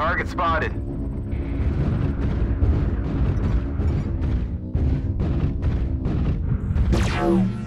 Target spotted. Oh.